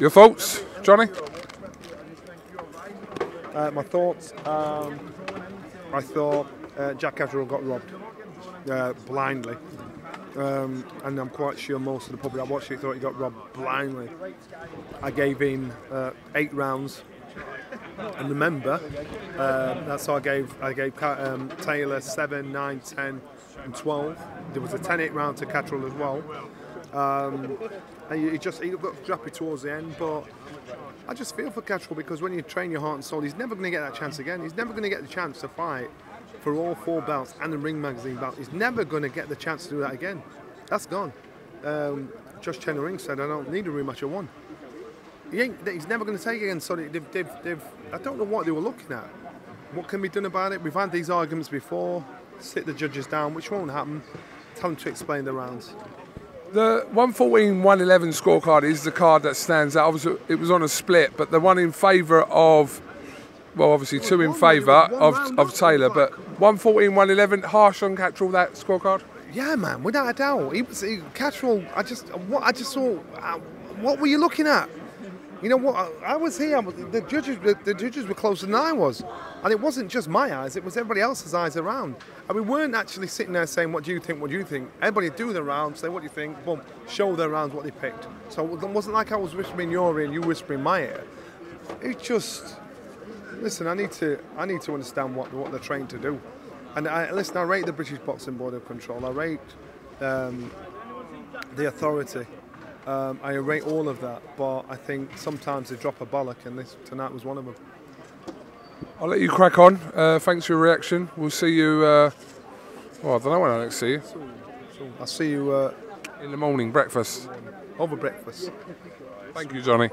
Your thoughts, Johnny? Uh, my thoughts. Um, I thought uh, Jack Catterall got robbed uh, blindly, um, and I'm quite sure most of the public that watched it thought he got robbed blindly. I gave him uh, eight rounds, and remember, uh, that's how I gave I gave um, Taylor seven, nine, ten, and twelve. There was a 10-8 round to Catterall as well. Um, and he just he got droppy towards the end, but I just feel for Catterall because when you train your heart and soul, he's never going to get that chance again. He's never going to get the chance to fight for all four belts and the Ring Magazine belt. He's never going to get the chance to do that again. That's gone. Um, Josh Ring said, "I don't need a rematch. I won." He ain't, he's never going to take it again. So they've, they've, they've, I don't know what they were looking at. What can be done about it? We've had these arguments before. Sit the judges down, which won't happen. Tell them to explain the rounds. The 114 111 scorecard is the card that stands out. Obviously, it was on a split, but the one in favour of, well, obviously two in favour of, of Taylor, but 114 111, harsh on Catterall, that scorecard? Yeah, man, without a doubt. He was he, Catterall. I just, what I just saw. Uh, what were you looking at? You know what? I, I was here. I was, the judges, the, the, judges were closer than I was, and it wasn't just my eyes. It was everybody else's eyes around. And we weren't actually sitting there saying, "What do you think? What do you think?" Everybody do the rounds, say, "What do you think?" Boom, show their rounds what they picked. So it wasn't like I was whispering your ear and you whispering my ear. It just, listen. I need to, I need to understand what what they're trained to do. And I, listen, I rate the British Boxing Board of Control. I rate um, the authority. Um, I rate all of that, but I think sometimes they drop a bollock, and this tonight was one of them. I'll let you crack on. Uh, thanks for your reaction. We'll see you. Uh, well, I don't know when I'll next see you. I'll see you uh, in the morning, breakfast. Over breakfast. Thank you, Johnny.